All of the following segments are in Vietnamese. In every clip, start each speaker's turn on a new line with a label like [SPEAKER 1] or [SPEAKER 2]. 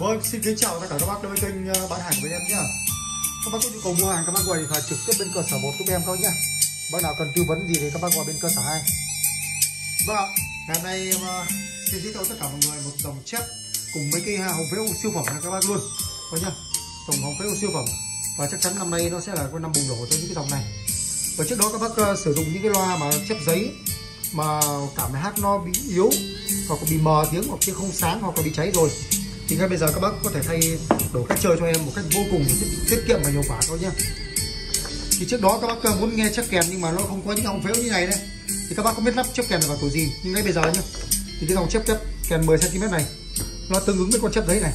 [SPEAKER 1] Vâng, xin kính chào tất cả các bác đến với kênh ờ, bán hàng của bên em nhé. Các bác có nhu cầu mua hàng các bác gọi điện thoại trực tiếp bên cơ sở một của em thôi nhé. Bác nào cần tư vấn gì thì các bác gọi bên cơ sở 2. Vâng ạ, ngày hôm nay em xin giới thiệu tất cả mọi người một dòng chép cùng mấy cái à, hồng phễu siêu phẩm này các bác luôn. Vâng nhá, dòng hồng phễu siêu phẩm và chắc chắn năm nay nó sẽ là cái năm bùng nổ cho những cái dòng này. Và trước đó các bác ờ, sử dụng những cái loa mà chép giấy mà cảm thấy hát nó bị yếu hoặc bị mờ tiếng hoặc tiếng không sáng hoặc bị cháy rồi thì ngay bây giờ các bác có thể thay đổi cách chơi cho em một cách vô cùng tiết kiệm và hiệu quả thôi nhé thì trước đó các bác à, muốn nghe chiếc kèn nhưng mà nó không có những ống phễu như này đây. Thì các bác không biết lắp chiếc kèn vào tuổi gì? Nhưng ngay bây giờ nhá. Thì cái dòng chiếc chấp kèn 10 cm này, nó tương ứng với con chiếc giấy này.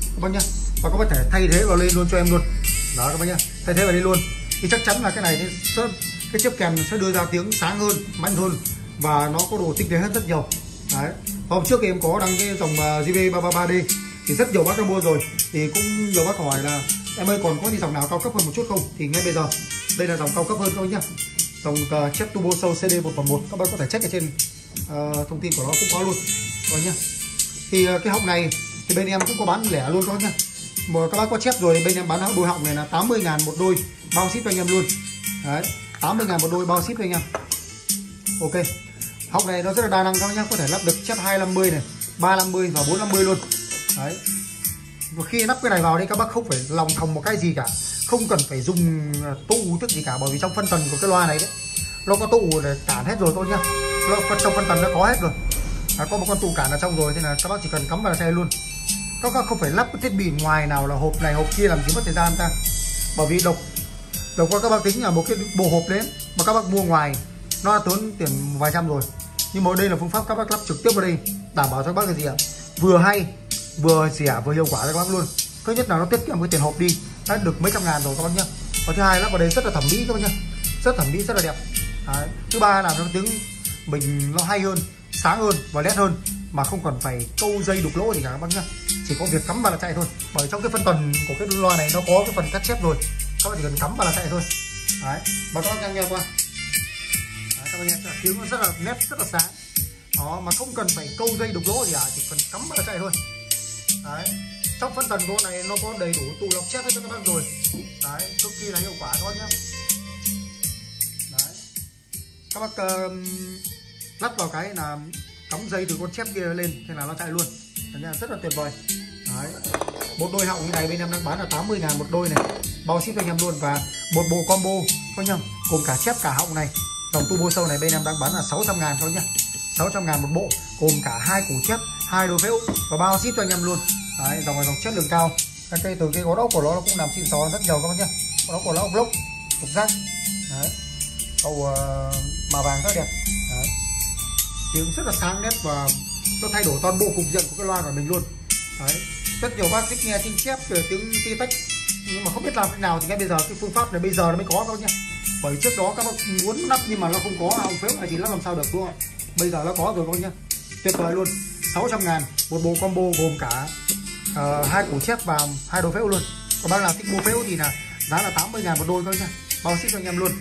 [SPEAKER 1] Các bác nhá. Và các bác thể thay thế vào lên luôn cho em luôn. Đó, các bác nhá. Thay thế vào đây luôn. Thì chắc chắn là cái này sẽ, cái chiếc kèn sẽ đưa ra tiếng sáng hơn, mạnh hơn. Và nó có độ tinh tế hơn rất nhiều. Đấy. Hôm trước thì em có đăng cái dòng à, JV 333D thì rất nhiều bác đã mua rồi. Thì cũng nhiều bác hỏi là em ơi còn có gì dòng nào cao cấp hơn một chút không? Thì ngay bây giờ đây là dòng cao cấp hơn thôi nhá. Dòng ờ, uh, chép turbo sâu CD 1.1 các bác có thể check ở trên uh, thông tin của nó cũng có luôn. Rồi nhá. Thì uh, cái họng này thì bên em cũng có bán lẻ luôn các nhá. Mà các bác có chép rồi bên em bán đôi họng này là 80 ngàn một đôi bao ship cho anh em luôn. Đấy 80 ngàn một đôi bao ship cho anh em. Ok. Họng này nó rất là đa năng các bác nhá có thể lắp được chép 250 này 350 và 450 luôn đấy. Và khi lắp cái này vào đây các bác không phải lòng thòng một cái gì cả. Không cần phải dùng tụ tức gì cả bởi vì trong phân tần của cái loa này đấy nó có tụ để cản hết rồi thôi nhá. Nó trong phân tần nó có hết rồi. À, có một con tụ cản ở trong rồi thế là các bác chỉ cần cắm vào xe luôn. Các bác không phải lắp cái thiết bị ngoài nào là hộp này hộp kia làm gì mất thời gian ta. Bởi vì độc độc qua các bác tính là một cái bộ hộp đấy mà các bác mua ngoài nó đã tốn tiền vài trăm rồi. Nhưng mà đây là phương pháp các bác lắp trực tiếp vào đây đảm bảo cho các bác cái gì ạ? Vừa hay vừa rẻ vừa hiệu quả cho các bác luôn. Thứ nhất là nó tiết kiệm cái tiền hộp đi. Đã được mấy trăm ngàn rồi các bác nhá. Và thứ hai lắp vào đây rất là thẩm mỹ các bác nhá. Rất thẩm mỹ rất là đẹp. Đấy. thứ ba là nó tiếng mình nó hay hơn sáng hơn và nét hơn mà không cần phải câu dây đục lỗ gì cả các bác nhá. Chỉ có việc cắm vào là chạy thôi. Bởi trong cái phân tần của cái loa này nó có cái phần cắt chép rồi. Các bác chỉ cần cắm vào là chạy thôi. Đấy. Và các bác nghe qua. Đấy, các bác nghe. Tiếng nó rất là nét rất là sáng. Đó mà không cần phải câu dây đục lỗ gì cả chỉ cần cắm vào là chạy thôi đấy. Trong phân tần của này nó có đầy đủ tụ lọc chép hết cho các bác rồi. Đấy cực kỳ là hiệu quả các bác nhé đấy. Các bác uh, lắp vào cái là cắm dây từ con chép kia lên thế là nó chạy luôn. Đấy rất là tuyệt vời. Đấy. Một đôi họng như này bên em đang bán là 80 ngàn một đôi này. Bao ship cho anh em luôn và một bộ combo có nhầm cùng cả chép cả họng này dòng turbo sâu này bên em đang bán là 600 ngàn thôi nhá. 600 ngàn một bộ gồm cả hai củ chép hai đối phễu và bao ship cho anh em luôn. Đấy dòng này dòng chất lượng cao. Các cây từ cái gỗ ốc của nó nó cũng làm xịn xò rất nhiều các bác nhá. Gỗ ốc của nó ốc lốc cục răng đấy. Cầu uh, ờ, màu vàng rất đẹp. Đấy. tiếng rất là sáng nét và nó thay đổi toàn bộ cục diện của cái loa của mình luôn. Đấy. Rất nhiều bác thích nghe tiếng chép về tiếng ti tách. Nhưng mà không biết làm thế nào thì ngay bây giờ cái phương pháp này bây giờ nó mới có thôi nhá. Bởi trước đó các bác muốn lắp nhưng mà nó không có. Ông phếu này thì lắp làm sao được đúng không? Bây giờ nó có rồi các bác nhá. Tuyệt vời luôn. 600 ngàn một bộ combo gồm cả uh, hai củ chép và hai đôi phễu luôn. Còn bác nào thích mua phễu thì là giá là 80 ngàn một đôi thôi nha. Bao ship cho anh em luôn.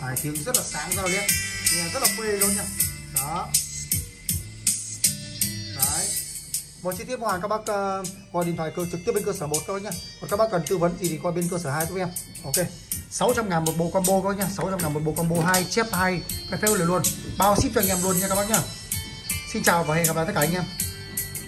[SPEAKER 1] Đấy, tiếng rất là sáng giao liên, nghe rất là phê luôn nha. Đó. Đấy. Một chi tiết mua hàng các bác ờ, uh, gọi điện thoại cơ trực tiếp bên cơ sở một thôi nhá còn các bác cần tư vấn gì thì qua bên cơ sở hai giúp em. Ok. 600 ngàn một bộ combo các nhá 600 ngàn một bộ combo hai chép hai cái phễu luôn luôn. Bao ship cho anh em luôn nha các bác nhá. Xin chào và hẹn gặp lại tất cả anh em.